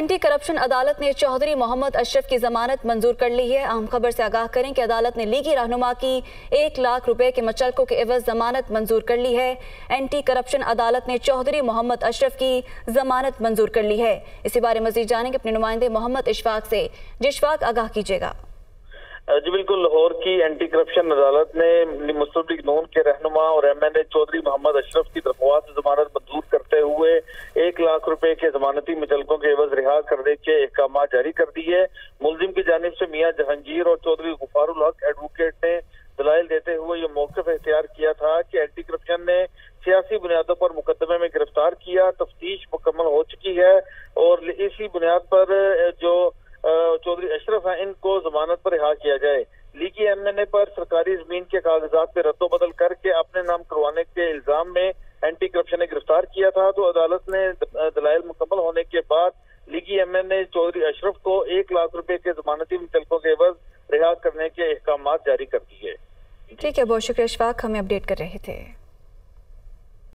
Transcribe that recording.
Anti corruption अदालत ने चौधरी मोहम्मद अशरफ की जमानत मंजूर कर ली है। अहम खबर से आगाह करें कि अदालत ने लीगी रहनुमा की एक लाख रुपए के मचलकों के एवज जमानत मंजूर कर ली है। एंटी करप्शन अदालत ने चौधरी मोहम्मद अशरफ की जमानत मंजूर कर ली है। इसी बारे मजीद जानेंगे अपने नुमाइंदे मोहम्मद इशफाक से। जिशफाक आगाह कीजिएगा। जी बिल्कुल, लाहौर की एंटी करप्शन अदालत ने मुस्लिम लीग नून के रहनुमा और M N A Chaudhry Mohammad Ashraf की दरख्वास्त जमानत मंजूर एक लाख रुपए के जमानती मुचलकों के एवज रिहा करने के अहकाम जारी कर दिए मुलजिम की जानब से मियाँ जहांगीर और चौधरी गुफारुल हक एडवोकेट ने दलाइल देते हुए ये मौकफ इख्तियार किया था कि एंटी करप्शन ने सियासी बुनियादों पर मुकदमे में गिरफ़्तार किया। तफ्तीश मुकम्मल हो चुकी है और इसी बुनियाद पर जो चौधरी अशरफ है, इनको जमानत पर रिहा किया जाए। लीगी एमएनए पर सरकारी ज़मीन के कागजात पे रद्दोबदल करके अपने नाम करवाने के इल्ज़ाम में एंटी करप्शन ने गिरफ़्तार किया था। तो अदालत ने दलाइल मुकम्मल होने के बाद लीगी M L A Chaudhry Ashraf को एक लाख रुपए के जमानती मुतलकों के एवज रिहा करने के अहकाम जारी कर दिए ठीक है, बहुत शुक्रिया अशफाक, हमें अपडेट कर रहे थे।